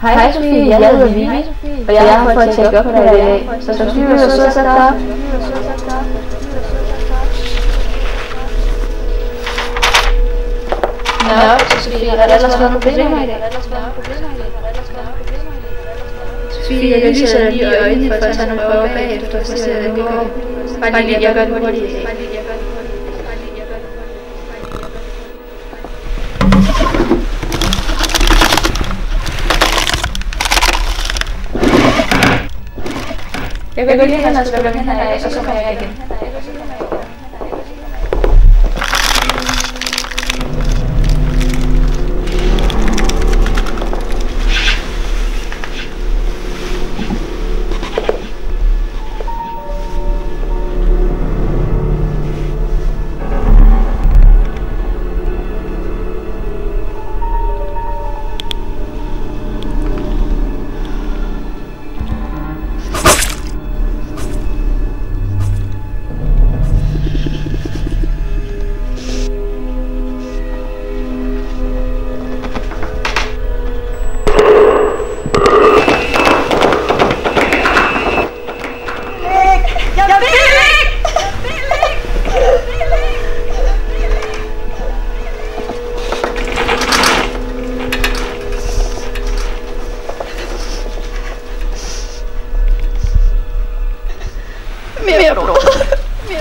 Hej Sofie, jeg hedder Vivi, og jeg har fået at tjekke op på dig i dag. Så Sofie vil så sætte dig op. Nå, Sofie, har der ellers været problemer i dag? Sofie, jeg lyser dig lige i øjnene for at tage nogle prøver bagefter, så ser det går. Bare lige, jeg gør det hurtigt i dag. Jeg går lige hen og spiller min her af, メロ。メ